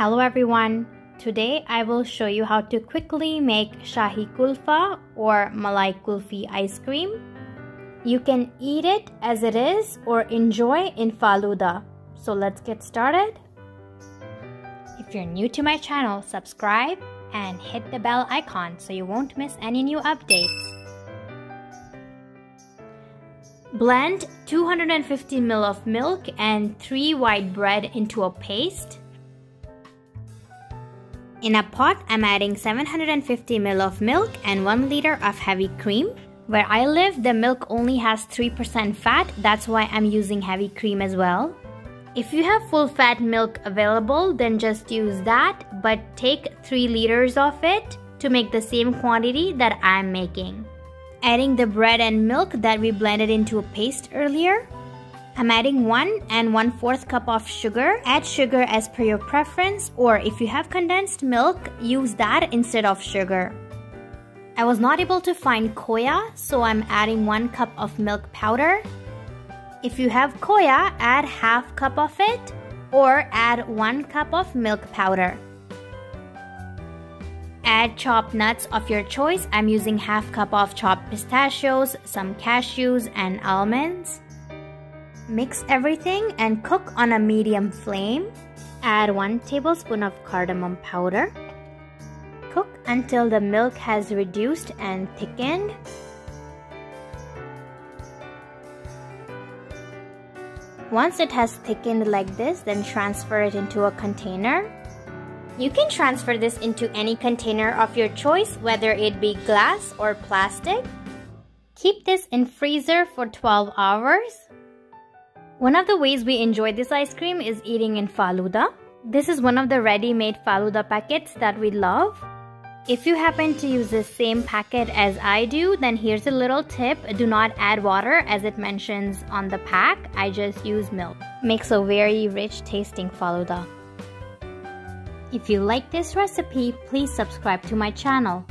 Hello everyone. Today I will show you how to quickly make Shahi Kulfa or Malai Kulfi ice cream. You can eat it as it is or enjoy in Faluda. So let's get started. If you're new to my channel, subscribe and hit the bell icon so you won't miss any new updates. Blend 250 ml of milk and 3 white bread into a paste. In a pot, I'm adding 750 ml of milk and 1 liter of heavy cream. Where I live, the milk only has 3% fat, that's why I'm using heavy cream as well. If you have full fat milk available, then just use that, but take 3 liters of it to make the same quantity that I'm making. Adding the bread and milk that we blended into a paste earlier. I'm adding 1 and 1 4th cup of sugar. Add sugar as per your preference or if you have condensed milk, use that instead of sugar. I was not able to find khoya, so I'm adding 1 cup of milk powder. If you have khoya, add half cup of it or add 1 cup of milk powder. Add chopped nuts of your choice. I'm using half cup of chopped pistachios, some cashews and almonds. Mix everything and cook on a medium flame. Add 1 tablespoon of cardamom powder. Cook until the milk has reduced and thickened. Once it has thickened like this, then transfer it into a container. You can transfer this into any container of your choice, whether it be glass or plastic. Keep this in freezer for 12 hours. One of the ways we enjoy this ice cream is eating in Faluda. This is one of the ready-made Faluda packets that we love. If you happen to use the same packet as I do, then here's a little tip. Do not add water as it mentions on the pack. I just use milk. Makes a very rich tasting Faluda. If you like this recipe, please subscribe to my channel.